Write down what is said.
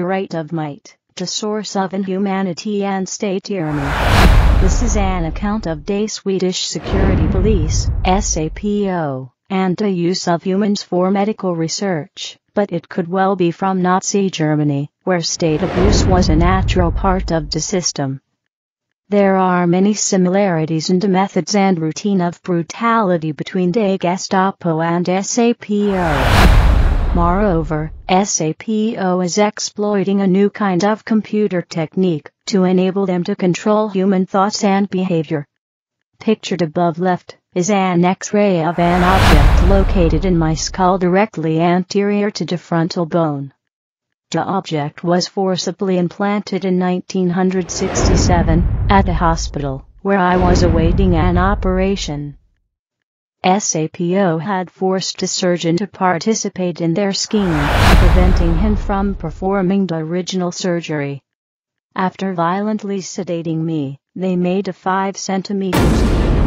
the right of might, the source of inhumanity and state tyranny. This is an account of Day Swedish Security Police, SAPO, and the use of humans for medical research, but it could well be from Nazi Germany, where state abuse was a natural part of the system. There are many similarities in the methods and routine of brutality between the Gestapo and SAPO. Moreover, SAPO is exploiting a new kind of computer technique to enable them to control human thoughts and behavior. Pictured above left is an X-ray of an object located in my skull directly anterior to the frontal bone. The object was forcibly implanted in 1967 at a hospital where I was awaiting an operation. SAPO had forced the surgeon to participate in their scheme, preventing him from performing the original surgery. After violently sedating me, they made a 5 centimeters